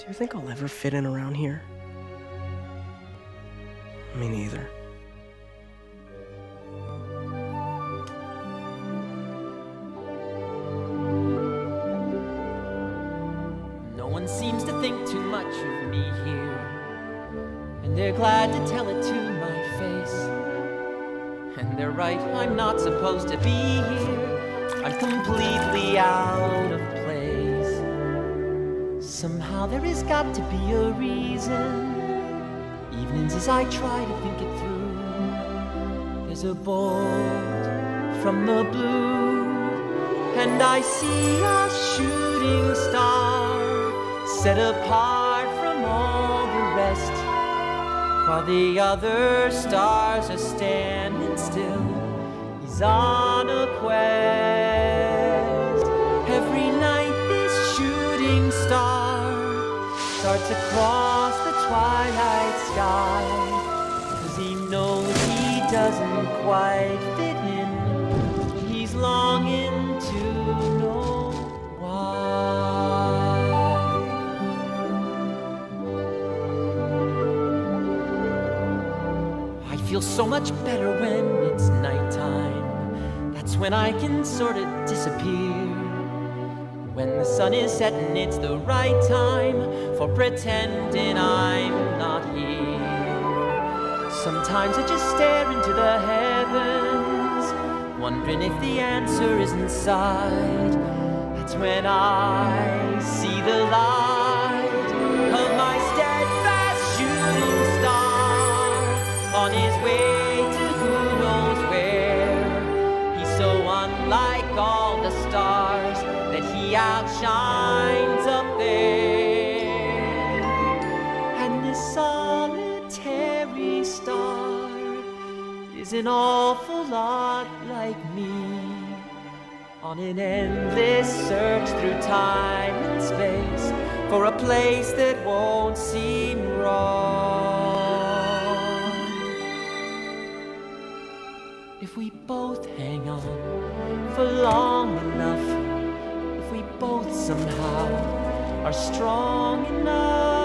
Do you think I'll ever fit in around here? Me neither. No one seems to think too much of me here, and they're glad to tell it to my face. And they're right, I'm not supposed to be here. I'm completely out. Somehow there has got to be a reason. Evenings as I try to think it through, there's a bolt from the blue, and I see a shooting star set apart from all the rest, while the other stars are standing still. He's on a quest. Starts across the twilight sky, cause he knows he doesn't quite fit in. He's longing to know why. I feel so much better when it's nighttime. That's when I can sort of disappear. When the sun is setting, it's the right time for pretending I'm not here. Sometimes I just stare into the heavens, wondering if the answer is inside. That's when I see the light of my steadfast shooting star on his way to who knows where. He's so unlike all the stars outshines up there. And this solitary star is an awful lot like me on an endless search through time and space for a place that won't seem wrong. If we both hang on for long enough, somehow are strong enough.